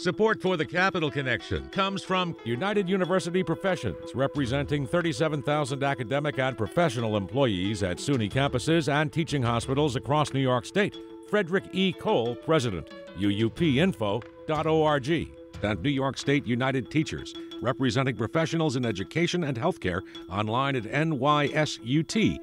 Support for the Capitol Connection comes from United University Professions, representing 37,000 academic and professional employees at SUNY campuses and teaching hospitals across New York State. Frederick E. Kowal, President, UUPinfo.org. And New York State United Teachers, representing professionals in education and healthcare, online at nysut.org.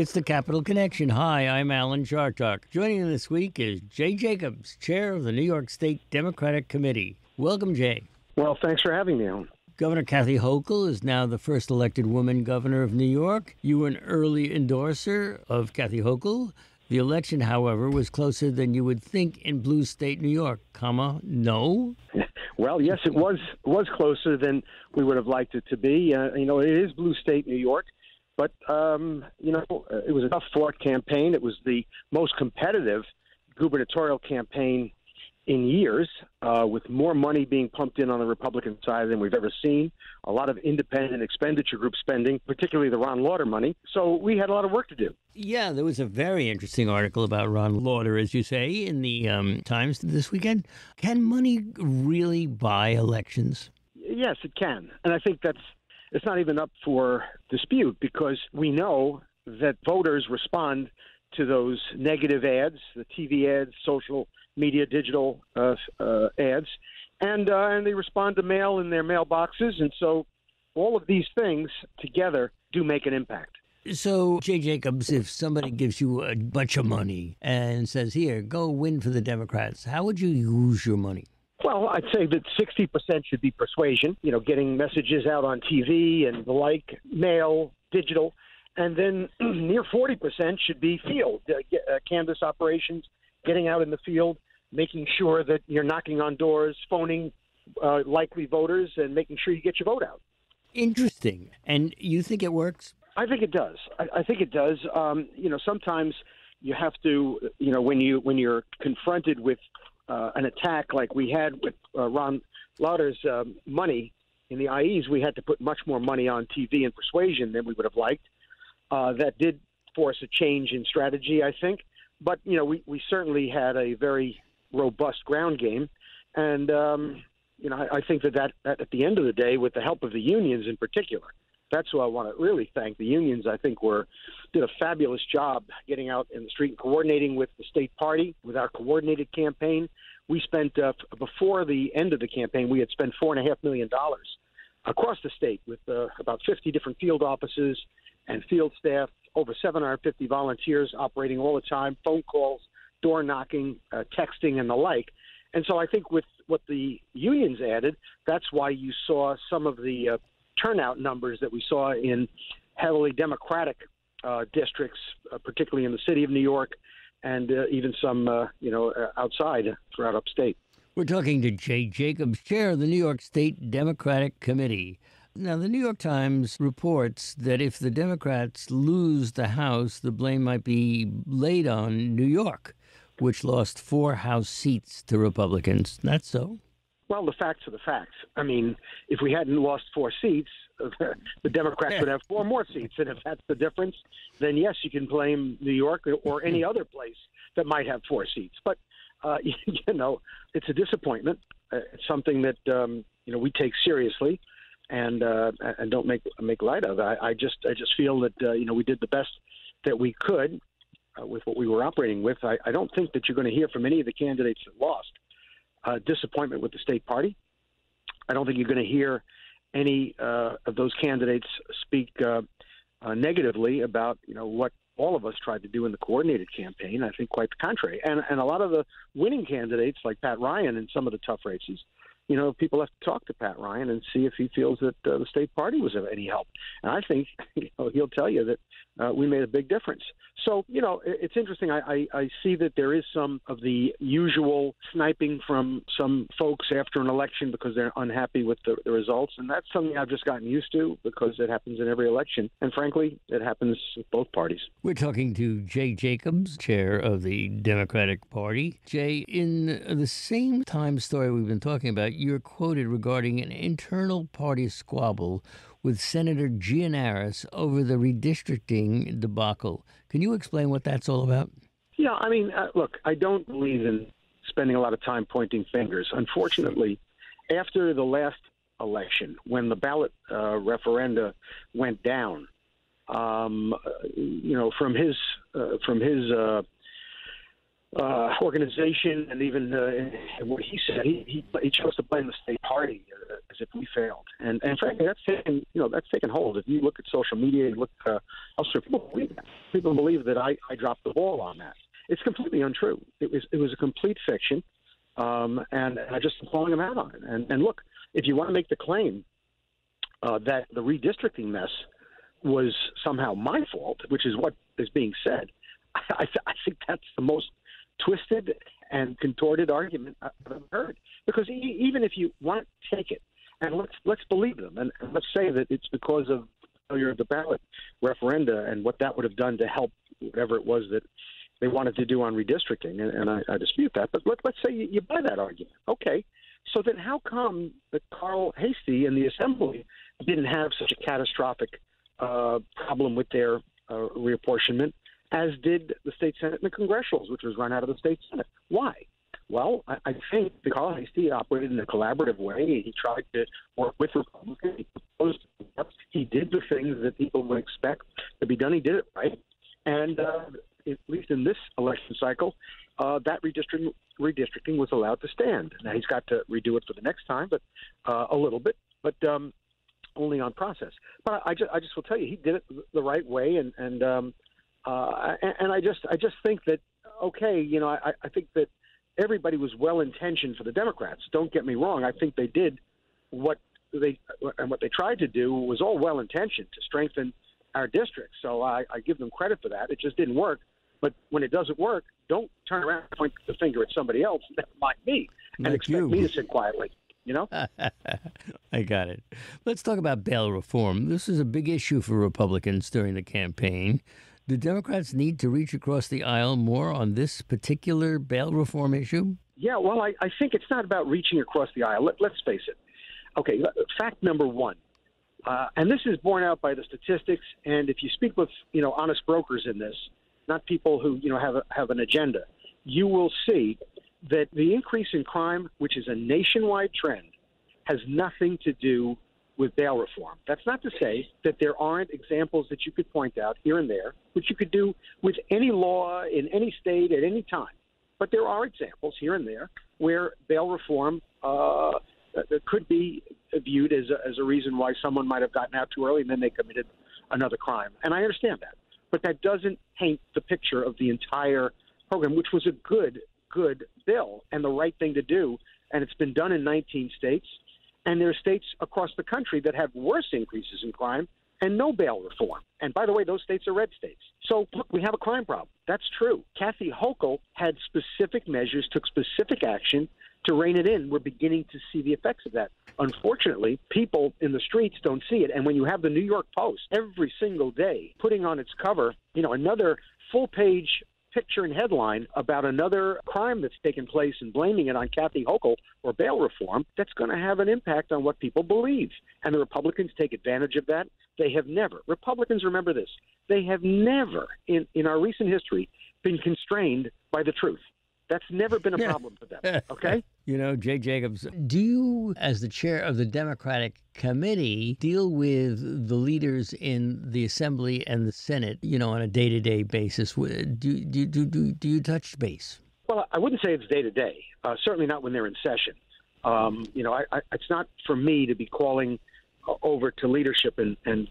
It's the Capitol Connection. Hi, I'm Alan Chartock. Joining me this week is Jay Jacobs, chair of the New York State Democratic Committee. Welcome, Jay. Well, thanks for having me, Alan. Governor Kathy Hochul is now the first elected woman governor of New York. You were an early endorser of Kathy Hochul. The election, however, was closer than you would think in blue state New York, comma, no? Well, yes, it was was closer than we would have liked it to be. Uh, you know, it is blue state New York. But um, you know, it was a tough fought campaign. It was the most competitive gubernatorial campaign in years, uh, with more money being pumped in on the Republican side than we've ever seen. A lot of independent expenditure group spending, particularly the Ron Lauder money. So we had a lot of work to do. Yeah, there was a very interesting article about Ron Lauder, as you say, in the um, Times this weekend. Can money really buy elections? Yes, it can, and I think that's it's not even up for dispute because we know that voters respond to those negative ads, the TV ads, social media, digital uh, uh, ads, and uh, and they respond to mail in their mailboxes, and so all of these things together do make an impact. So, Jay Jacobs, if somebody gives you a bunch of money and says, "Here, go win for the Democrats," how would you use your money? Well, I'd say that 60% should be persuasion, you know, getting messages out on TV and the like, mail, digital. And then near 40% should be field, uh, uh, canvas operations, getting out in the field, making sure that you're knocking on doors, phoning uh, likely voters, and making sure you get your vote out. Interesting. And you think it works? I think it does. I, I think it does. Um, you know, sometimes you have to, you know, when you when you're confronted with uh, an attack like we had with uh, Ron Lauder's um, money in the IEs, we had to put much more money on TV and persuasion than we would have liked. Uh, that did force a change in strategy, I think. But you know, we we certainly had a very robust ground game, and um, you know, I, I think that, that that at the end of the day, with the help of the unions in particular, that's who I want to really thank. The unions, I think, were did a fabulous job getting out in the street and coordinating with the state party with our coordinated campaign. We spent uh, before the end of the campaign, we had spent four and a half million dollars across the state with uh, about 50 different field offices and field staff, over 750 volunteers operating all the time, phone calls, door knocking, uh, texting, and the like. And so I think with what the unions added, that's why you saw some of the uh, turnout numbers that we saw in heavily Democratic uh, districts, uh, particularly in the city of New York, and uh, even some, uh, you know, uh, outside throughout upstate. We're talking to Jay Jacobs, chair of the New York State Democratic Committee. Now, the New York Times reports that if the Democrats lose the House, the blame might be laid on New York, which lost four House seats to Republicans. That's so? Well, the facts are the facts. I mean, if we hadn't lost four seats, the Democrats would have four more seats. And if that's the difference, then yes, you can blame New York or any other place that might have four seats. But, uh, you know, it's a disappointment. Uh, it's something that, um, you know, we take seriously and uh, and don't make make light of. I, I just I just feel that uh, you know we did the best that we could uh, with what we were operating with. I, I don't think that you're going to hear from any of the candidates that lost uh, disappointment with the state party. I don't think you're going to hear any uh, of those candidates speak uh, uh, negatively about you know what all of us tried to do in the coordinated campaign. I think quite the contrary. And and a lot of the winning candidates like Pat Ryan in some of the tough races, you know, people have to talk to Pat Ryan and see if he feels that uh, the state party was of any help. And I think you know, he'll tell you that uh, we made a big difference. So, you know, it's interesting. I, I, I see that there is some of the usual sniping from some folks after an election because they're unhappy with the, the results. And that's something I've just gotten used to because it happens in every election. And frankly, it happens with both parties. We're talking to Jay Jacobs, chair of the Democratic Party. Jay, in the same time story we've been talking about, you're quoted regarding an internal party squabble with Senator Gianaris over the redistricting debacle. Can you explain what that's all about? Yeah, I mean, uh, look, I don't believe in spending a lot of time pointing fingers. Unfortunately, after the last election, when the ballot uh, referenda went down, um, you know, from his uh, from his uh, organization and even uh, what he said, he, he, he chose to blame the state party uh, as if we failed. And and frankly, that's taken you know that's taken hold. If you look at social media, you look uh, elsewhere, people believe that. People believe that I, I dropped the ball on that. It's completely untrue. It was it was a complete fiction, um, and I just calling him out on it. And and look, if you want to make the claim uh, that the redistricting mess was somehow my fault, which is what is being said, I, I think that's the most twisted and contorted argument I've heard. Because e- even if you want to take it, and let's let's believe them, and, and let's say that it's because of failure of the ballot referenda and what that would have done to help whatever it was that they wanted to do on redistricting, and, and I, I dispute that. But let, let's say you, you buy that argument, okay? So then, how come that Carl Heastie and the Assembly didn't have such a catastrophic uh, problem with their uh, reapportionment as did the state senate and the congressionals, which was run out of the state senate. Why? Well, I, I think Carl Heastie operated in a collaborative way. He tried to work with Republicans. He proposed. He did the things that people would expect to be done. He did it right, and uh, at least in this election cycle, uh, that redistricting, redistricting was allowed to stand. Now he's got to redo it for the next time, but uh, a little bit, but um, only on process. But I just, I just will tell you, he did it the right way, and and um, uh, and, and I just I just think that okay, you know, I, I think that everybody was well intentioned for the Democrats. Don't get me wrong. I think they did what they and what they tried to do was all well intentioned to strengthen our district. So I, I give them credit for that. It just didn't work. But when it doesn't work, don't turn around and point the finger at somebody else, like me, and Like expect you. me to sit quietly. You know? I got it. Let's talk about bail reform. This is a big issue for Republicans during the campaign. Do Democrats need to reach across the aisle more on this particular bail reform issue? Yeah, well, I, I think it's not about reaching across the aisle. Let, let's face it. Okay, fact number one, uh, and this is borne out by the statistics. And if you speak with you know honest brokers in this, not people who you know have a, have an agenda, you will see that the increase in crime, which is a nationwide trend, has nothing to do with bail reform. That's not to say that there aren't examples that you could point out here and there, which you could do with any law in any state at any time. But there are examples here and there where bail reform uh, could be viewed as a, as a reason why someone might have gotten out too early and then they committed another crime. And I understand that. But that doesn't paint the picture of the entire program, which was a good, good bill and the right thing to do. And it's been done in 19 states. And there are states across the country that have worse increases in crime and no bail reform. And by the way, those states are red states. So look, we have a crime problem. That's true. Kathy Hochul had specific measures, took specific action to rein it in. We're beginning to see the effects of that. Unfortunately, people in the streets don't see it. And when you have the New York Post every single day putting on its cover, you know, another full page picture and headline about another crime that's taken place and blaming it on Kathy Hochul or bail reform, that's going to have an impact on what people believe. And the Republicans take advantage of that. They have never, Republicans remember this, they have never in, in our recent history been constrained by the truth. That's never been a problem for them. Okay? You know, Jay Jacobs, do you, as the chair of the Democratic Committee, deal with the leaders in the Assembly and the Senate, you know, on a day to day basis? Do, do, do, do, do you touch base? Well, I wouldn't say it's day to day. Certainly not when they're in session. Um, you know, I, I, it's not for me to be calling over to leadership and, and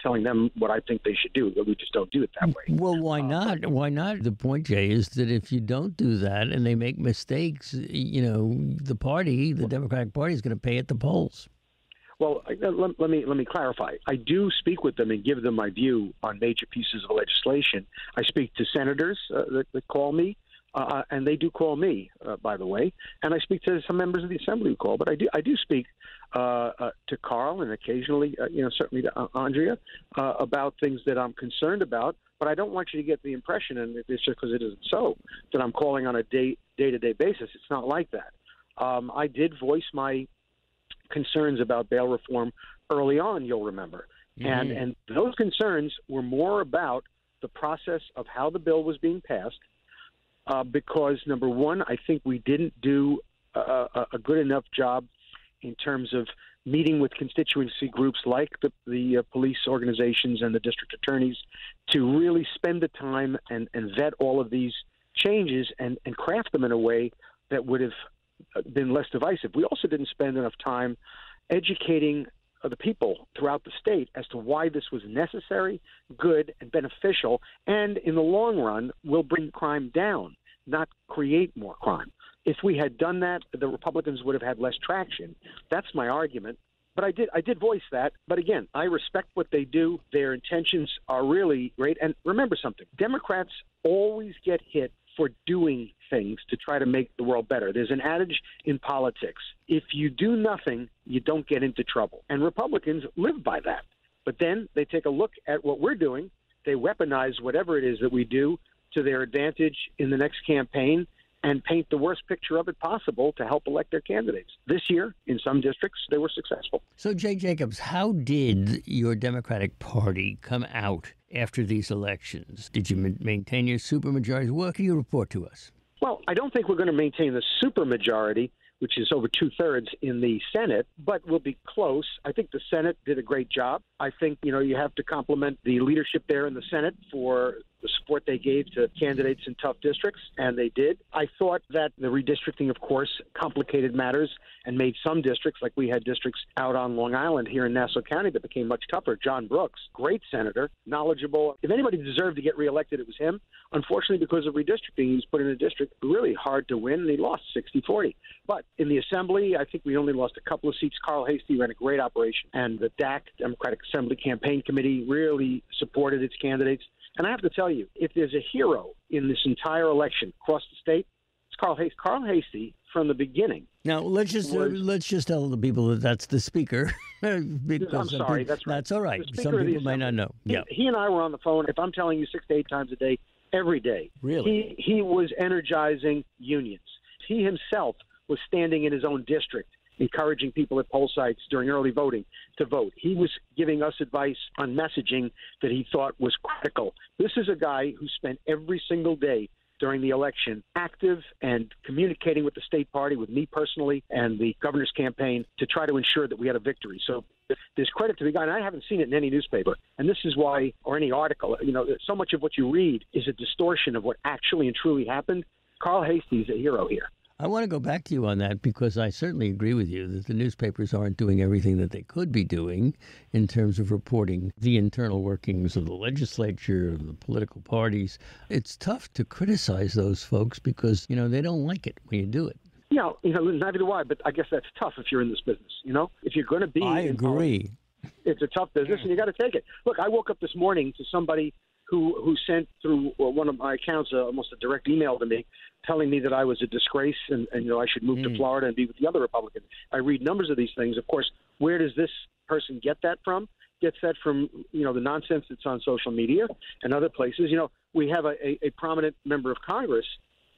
telling them what I think they should do. But We just don't do it that way. Well, why not? Why not? The point, Jay, is that if you don't do that and they make mistakes, you know, the party, the Democratic Party, is going to pay at the polls. Well, let, let, me let me clarify. I do speak with them and give them my view on major pieces of legislation. I speak to senators uh, that, that, call me, uh, and they do call me, uh, by the way. And I speak to some members of the assembly who call. But I do I do speak uh, uh, to Carl and occasionally, uh, you know, certainly to Andrea about things that I'm concerned about. But I don't want you to get the impression, and it's just because it isn't so, that I'm calling on a day day to day basis. It's not like that. Um, I did voice my concerns about bail reform early on. You'll remember, mm-hmm. and and those concerns were more about the process of how the bill was being passed. Uh, because number one, I think we didn't do a, a good enough job in terms of meeting with constituency groups like the, the uh, police organizations and the district attorneys to really spend the time and, and vet all of these changes and, and craft them in a way that would have been less divisive. We also didn't spend enough time educating the people throughout the state as to why this was necessary, good, and beneficial, and in the long run will bring crime down, not create more crime. If we had done that, the Republicans would have had less traction. That's my argument. But I did I did voice that. But again, I respect what they do. Their intentions are really great. And remember something: Democrats always get hit for doing things to try to make the world better. There's an adage in politics if you do nothing, you don't get into trouble. And Republicans live by that. But then they take a look at what we're doing, they weaponize whatever it is that we do to their advantage in the next campaign and paint the worst picture of it possible to help elect their candidates. This year, in some districts, they were successful. So, Jay Jacobs, how did your Democratic Party come out after these elections? Did you maintain your supermajority? What can you report to us? Well, I don't think we're going to maintain the supermajority which is over two thirds in the Senate, but we'll be close. I think the Senate did a great job. I think, you know, you have to compliment the leadership there in the Senate for the support they gave to candidates in tough districts, and they did. I thought that the redistricting, of course, complicated matters and made some districts, like we had districts out on Long Island here in Nassau County, that became much tougher. John Brooks, great senator, knowledgeable. If anybody deserved to get reelected, it was him. Unfortunately, because of redistricting, he was put in a district really hard to win, and he lost 60 40. But in the assembly, I think we only lost a couple of seats. Carl Heastie ran a great operation, and the DAC, Democratic Assembly Campaign Committee, really supported its candidates. And I have to tell you, if there's a hero in this entire election across the state, it's Carl Heastie. Carl Heastie, from the beginning. Now let's just was, uh, let's just tell the people that that's the speaker. because I'm sorry, that's right. That's all right. Some people might not know. He, yeah, he and I were on the phone. If I'm telling you six to eight times a day, every day. Really? He he was energizing unions. He himself was standing in his own district encouraging people at poll sites during early voting to vote. He was giving us advice on messaging that he thought was critical. This is a guy who spent every single day during the election active and communicating with the state party, with me personally, and the governor's campaign to try to ensure that we had a victory. So there's credit to guy, and I haven't seen it in any newspaper. And this is why, or any article, you know, so much of what you read is a distortion of what actually and truly happened. Carl Heastie's a hero here. I want to go back to you on that because I certainly agree with you that the newspapers aren't doing everything that they could be doing in terms of reporting the internal workings of the legislature, of the political parties. It's tough to criticize those folks because, you know, they don't like it when you do it. Yeah, you know, neither do I, but I guess that's tough if you're in this business, you know? If you're going to be. I agree. It's a tough business and you got to take it. Look, I woke up this morning to somebody who who sent through one of my accounts uh, almost a direct email to me telling me that I was a disgrace and, and you know I should move mm. to Florida and be with the other Republicans. I read numbers of these things. Of course, where does this person get that from? Gets that from you know the nonsense that's on social media and other places. You know, we have a, a, a prominent member of Congress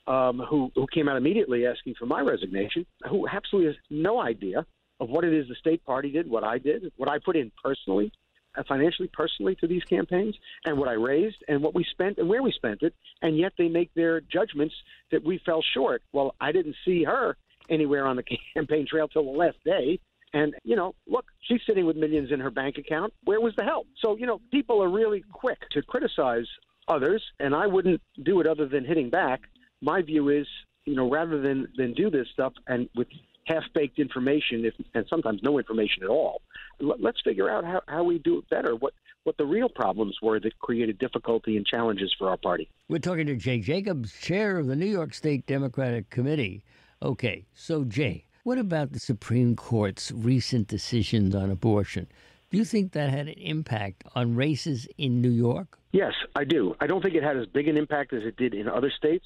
um, who who came out immediately asking for my resignation, who absolutely has no idea of what it is the state party did, what I did, what I put in personally Uh, financially, personally to these campaigns and what I raised and what we spent and where we spent it. And yet they make their judgments that we fell short. Well, I didn't see her anywhere on the campaign trail till the last day. And, you know, look, she's sitting with millions in her bank account. Where was the help? So, you know, people are really quick to criticize others, and I wouldn't do it other than hitting back. My view is, you know, rather than, than do this stuff and with half-baked information, if, and sometimes no information at all. Let's figure out how, how we do it better. What what the real problems were that created difficulty and challenges for our party. We're talking to Jay Jacobs, chair of the New York State Democratic Committee. Okay, so Jay, what about the Supreme Court's recent decisions on abortion? Do you think that had an impact on races in New York? Yes, I do. I don't think it had as big an impact as it did in other states.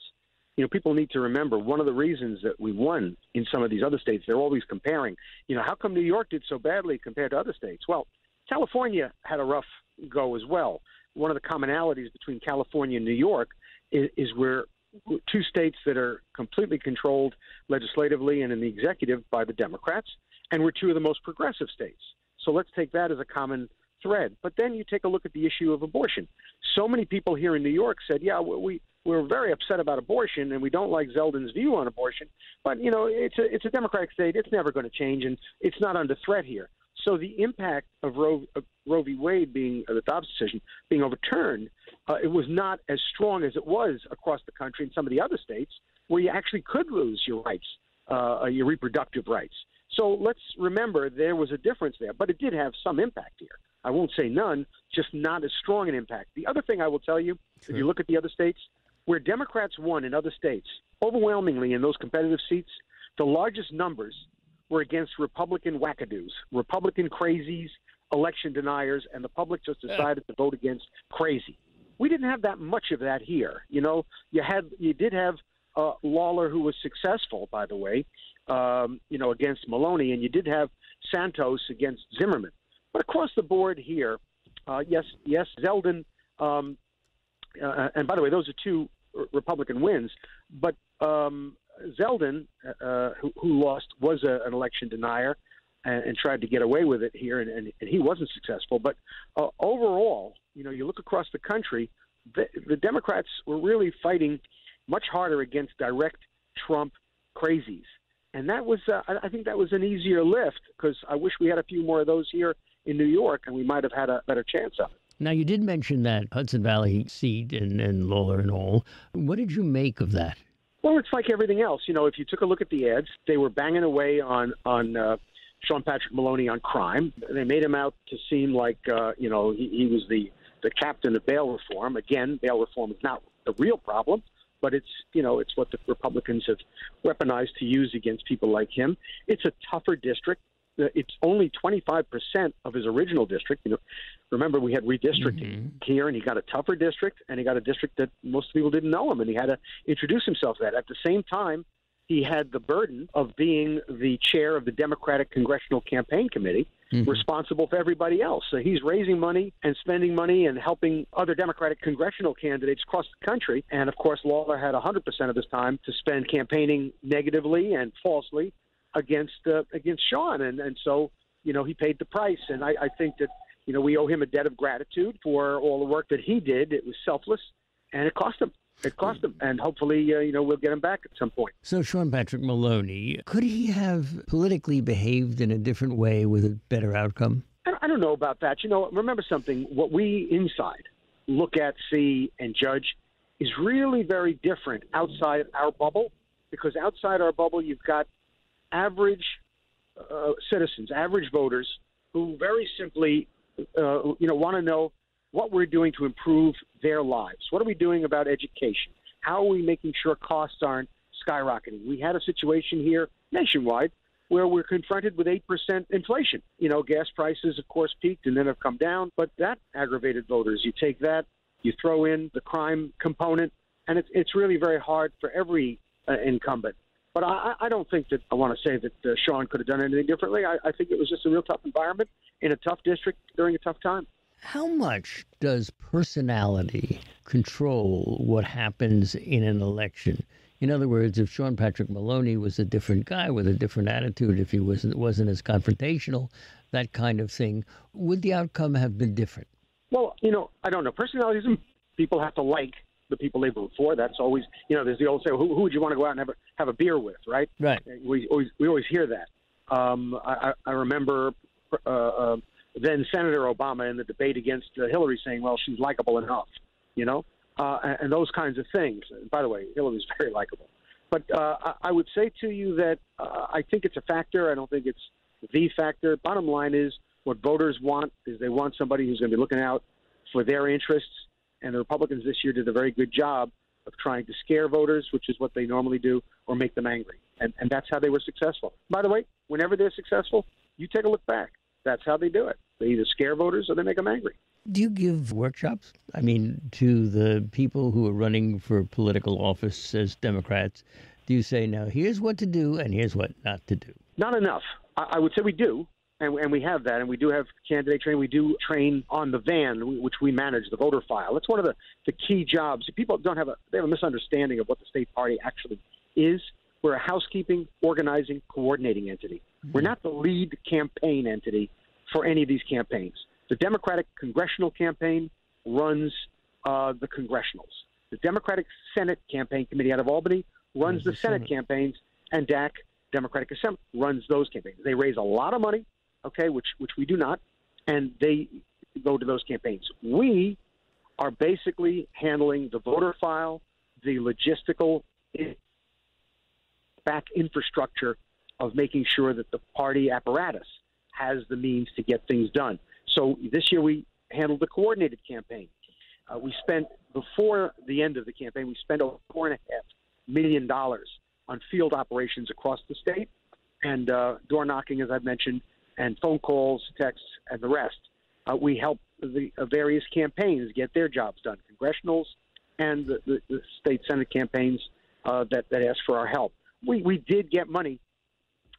You know, people need to remember one of the reasons that we won in some of these other states, they're always comparing, you know, how come New York did so badly compared to other states? Well, California had a rough go as well. One of the commonalities between California and New York is, is we're two states that are completely controlled legislatively and in the executive by the Democrats, and we're two of the most progressive states. So let's take that as a common thread. But then you take a look at the issue of abortion. So many people here in New York said, "Yeah, we we're very upset about abortion, and we don't like Zeldin's view on abortion. But you know, it's a it's a democratic state; it's never going to change, and it's not under threat here." So the impact of Roe, of Roe v. Wade being uh, the Dobbs decision being overturned, uh, it was not as strong as it was across the country in some of the other states where you actually could lose your rights, uh, your reproductive rights. So let's remember there was a difference there, but it did have some impact here. I won't say none, just not as strong an impact. The other thing I will tell you, sure. if you look at the other states, where Democrats won in other states, overwhelmingly in those competitive seats, the largest numbers were against Republican wackadoos, Republican crazies, election deniers, and the public just decided to vote against crazy. We didn't have that much of that here. You know, you had you did have uh, Lawler, who was successful, by the way, um, you know, against Maloney, and you did have Santos against Zimmerman. But across the board here, uh, yes, yes, Zeldin, um, uh, and by the way, those are two Republican wins, but um, Zeldin, uh, who, who, lost, was a, an election denier and, and, tried to get away with it here, and, and, and he wasn't successful. But uh, overall, you know, you look across the country, the, the Democrats were really fighting much harder against direct Trump crazies and that was uh, I think that was an easier lift because I wish we had a few more of those here in New York, and we might have had a better chance of it. Now, you did mention that Hudson Valley seat and, and Lawler and all. What did you make of that? Well, it's like everything else. You know, if you took a look at the ads, they were banging away on on uh, Sean Patrick Maloney on crime. They made him out to seem like uh, you know he, he was the the captain of bail reform. Again, bail reform is not the real problem but it's you know it's what the Republicans have weaponized to use against people like him. It's a tougher district. It's only 25% of his original district. You know, remember we had redistricting mm-hmm. here, and he got a tougher district, and he got a district that most people didn't know him, and he had to introduce himself to that. At the same time, he had the burden of being the chair of the Democratic Congressional Campaign Committee, mm-hmm. responsible for everybody else. So he's raising money and spending money and helping other Democratic congressional candidates across the country. And of course, Lawler had 100% of his time to spend campaigning negatively and falsely against uh, against Sean. And and so you know he paid the price. And I, I think that you know we owe him a debt of gratitude for all the work that he did. It was selfless, and it cost him it cost him, and hopefully, uh, you know, we'll get him back at some point. So, Sean Patrick Maloney, could he have politically behaved in a different way with a better outcome? I don't know about that. You know, remember something. What we inside look at, see, and judge is really very different outside our bubble, because outside our bubble, you've got average uh, citizens, average voters, who very simply, uh, you know, want to know what we're doing to improve their lives. What are we doing about education? How are we making sure costs aren't skyrocketing? We had a situation here nationwide where we're confronted with 8% inflation. You know, gas prices, of course, peaked and then have come down, but that aggravated voters. You take that, you throw in the crime component, and it's, it's really very hard for every uh, incumbent. But I, I don't think that I want to say that uh, Sean could have done anything differently. I, I think it was just a real tough environment in a tough district during a tough time. How much does personality control what happens in an election? In other words, if Sean Patrick Maloney was a different guy with a different attitude, if he wasn't wasn't as confrontational, that kind of thing, would the outcome have been different? Well, you know, I don't know. Personalism, people have to like the people they vote for. That's always, you know, there's the old saying, who, who would you want to go out and have a, have a beer with, right? Right. We always we always hear that. Um, I, I remember uh, uh, then Senator Obama in the debate against uh, Hillary saying, well, she's likable enough, you know, uh, and, and those kinds of things. And by the way, Hillary's very likable. But uh, I, I would say to you that uh, I think it's a factor. I don't think it's the factor. Bottom line is what voters want is they want somebody who's going to be looking out for their interests. And the Republicans this year did a very good job of trying to scare voters, which is what they normally do, or make them angry. And, and that's how they were successful. By the way, whenever they're successful, you take a look back. That's how they do it. They either scare voters or they make them angry. Do you give workshops? I mean, to the people who are running for political office as Democrats, do you say, now here's what to do and here's what not to do? Not enough. I, I would say we do, and, and we have that, and we do have candidate training. We do train on the VAN, which we manage, the voter file. That's one of the, the key jobs. People don't have a they have a misunderstanding of what the state party actually is. We're a housekeeping, organizing, coordinating entity. Mm-hmm. We're not the lead campaign entity for any of these campaigns. The Democratic congressional campaign runs uh, the congressionals. The Democratic Senate Campaign Committee out of Albany runs the, the Senate, Senate campaigns, and DAC, Democratic Assembly, runs those campaigns. They raise a lot of money, okay, which which we do not, and they go to those campaigns. We are basically handling the voter file, the logistical back infrastructure of making sure that the party apparatus has the means to get things done. So this year we handled the coordinated campaign. Uh, we spent before the end of the campaign, we spent over four and a half million dollars on field operations across the state and uh, door knocking, as I've mentioned, and phone calls, texts, and the rest. Uh, we help the uh, various campaigns get their jobs done, congressionals and the, the, the state senate campaigns uh, that that ask for our help. We we did get money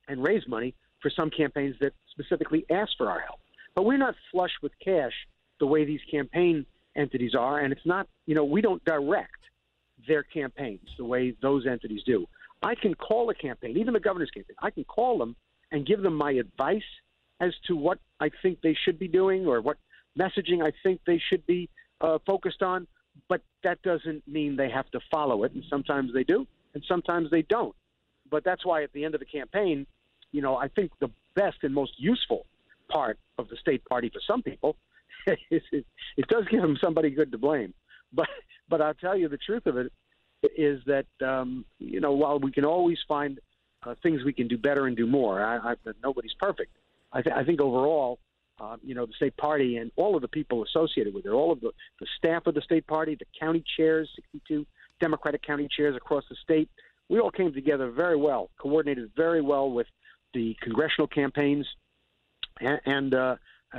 and raise money for some campaigns that specifically asked for our help. But we're not flush with cash the way these campaign entities are, and it's not, you know, we don't direct their campaigns the way those entities do. I can call a campaign, even the governor's campaign, I can call them and give them my advice as to what I think they should be doing or what messaging I think they should be uh, focused on, but that doesn't mean they have to follow it, and sometimes they do, and sometimes they don't. But that's why at the end of the campaign, you know, I think the best and most useful part of the state party for some people is it, it does give them somebody good to blame. But but I'll tell you the truth of it is that um, you know while we can always find uh, things we can do better and do more, I, I, nobody's perfect. I, th- I think overall, uh, you know, the state party and all of the people associated with it, all of the, the staff of the state party, the county chairs, 62 Democratic county chairs across the state, we all came together very well, coordinated very well with the congressional campaigns and, and uh,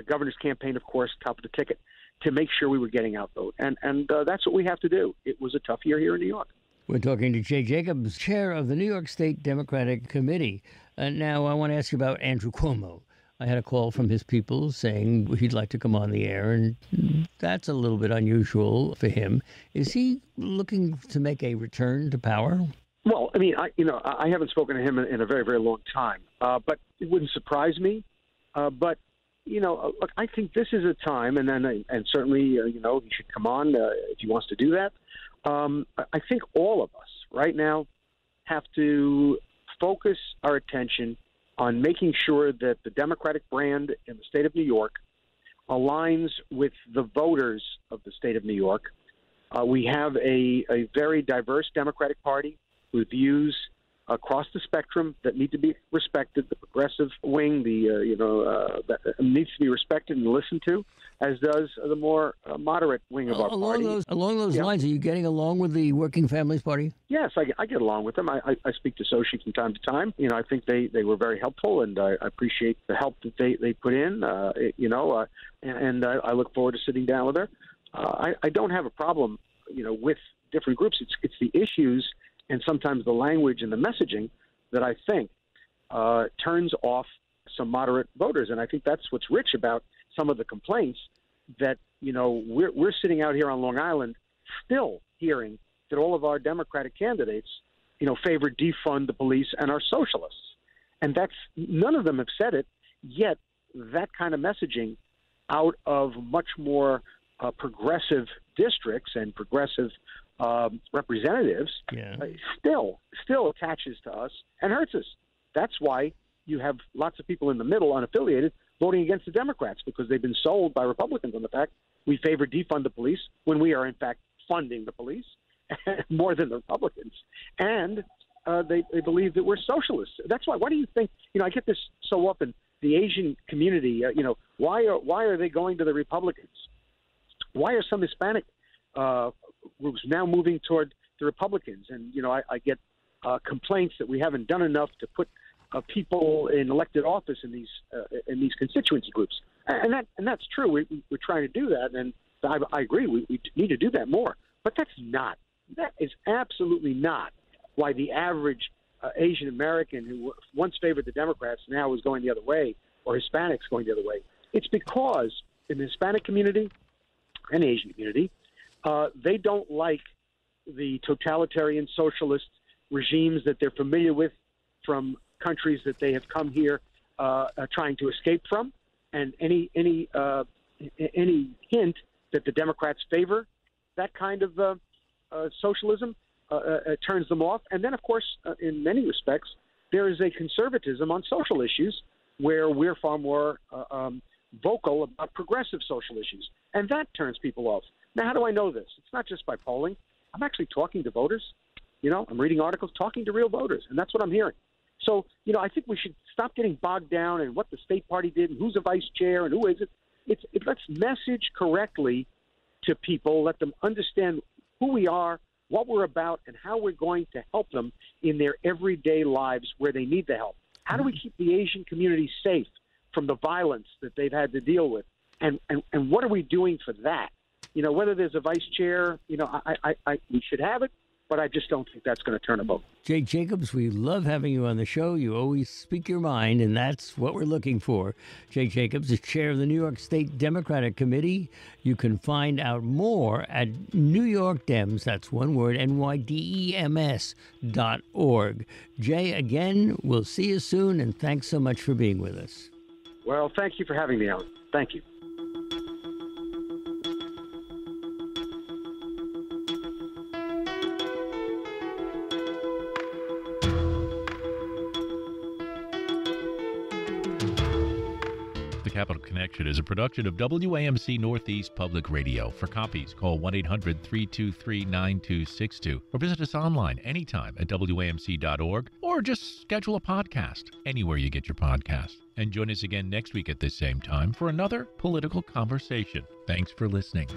governor's campaign, of course, top of the ticket to make sure we were getting out vote. And, and uh, that's what we have to do. It was a tough year here in New York. We're talking to Jay Jacobs, chair of the New York State Democratic Committee. Uh, now, I want to ask you about Andrew Cuomo. I had a call from his people saying he'd like to come on the air, and that's a little bit unusual for him. Is he looking to make a return to power? Well, I mean, I you know I haven't spoken to him in, in a very very long time, uh, but it wouldn't surprise me. Uh, but you know, uh, look, I think this is a time, and then and certainly uh, you know he should come on uh, if he wants to do that. Um, I think all of us right now have to focus our attention on making sure that the Democratic brand in the state of New York aligns with the voters of the state of New York. Uh, we have a, a very diverse Democratic Party with views across the spectrum that need to be respected. The progressive wing, the uh, you know, uh, that needs to be respected and listened to, as does the more uh, moderate wing of our along party. Those, along those yeah. lines, are you getting along with the Working Families Party? Yes, I, I get along with them. I, I, I speak to Sochie from time to time. You know, I think they, they were very helpful, and I, appreciate the help that they, they put in. Uh, you know, uh, and, and I, I look forward to sitting down with her. Uh, I, I don't have a problem, you know, with different groups. It's it's the issues and sometimes the language and the messaging that I think uh, turns off some moderate voters. And I think that's what's rich about some of the complaints that, you know, we're, we're sitting out here on Long Island still hearing that all of our Democratic candidates, you know, favor defund the police and are socialists. And that's none of them have said it, yet that kind of messaging out of much more uh, progressive districts and progressive um, representatives yeah. uh, still still attaches to us and hurts us. That's why you have lots of people in the middle, unaffiliated, voting against the Democrats because they've been sold by Republicans on the fact we favor defund the police when we are in fact funding the police more than the Republicans. And uh, they they believe that we're socialists. That's why. Why do you think? You know, I get this so often. The Asian community, uh, you know, why are why are they going to the Republicans? Why are some Hispanic uh, groups now moving toward the Republicans? And you know, I, I get uh, complaints that we haven't done enough to put uh, people in elected office in these uh, in these constituency groups, and that and that's true. We, we're trying to do that, and I, I agree. We, we need to do that more, but that's not that is absolutely not why the average uh, Asian American who once favored the Democrats now is going the other way, or Hispanics going the other way. It's because in the Hispanic community and Asian community, uh, they don't like the totalitarian socialist regimes that they're familiar with from countries that they have come here uh, uh, trying to escape from, and any any uh, any hint that the Democrats favor that kind of uh, socialism turns them off. And then, of course, in many respects, there is a conservatism on social issues where we're far more uh, um, vocal about progressive social issues, and that turns people off. Now, how do I know this? It's not just by polling. I'm actually talking to voters. You know, I'm reading articles, talking to real voters, and that's what I'm hearing. So, you know, I think we should stop getting bogged down in what the state party did and who's a vice chair and who is it. It's it, let's message correctly to people, let them understand who we are, what we're about, and how we're going to help them in their everyday lives where they need the help. How do we keep the Asian community safe from the violence that they've had to deal with? And and, and what are we doing for that? You know, whether there's a vice chair, you know, I, I, I we should have it but I just don't think that's going to turn a vote. Jay Jacobs, we love having you on the show. You always speak your mind, and that's what we're looking for. Jay Jacobs is chair of the New York State Democratic Committee. You can find out more at New York Dems, that's one word, N-Y-D-E-M-S dot org. Jay, again, we'll see you soon, and thanks so much for being with us. Well, thank you for having me, Alan. Thank you. Capitol Connection is a production of WAMC Northeast Public Radio. For copies, call 1 800 323 9262 or visit us online anytime at WAMC.org or just schedule a podcast anywhere you get your podcast. And join us again next week at this same time for another political conversation. Thanks for listening.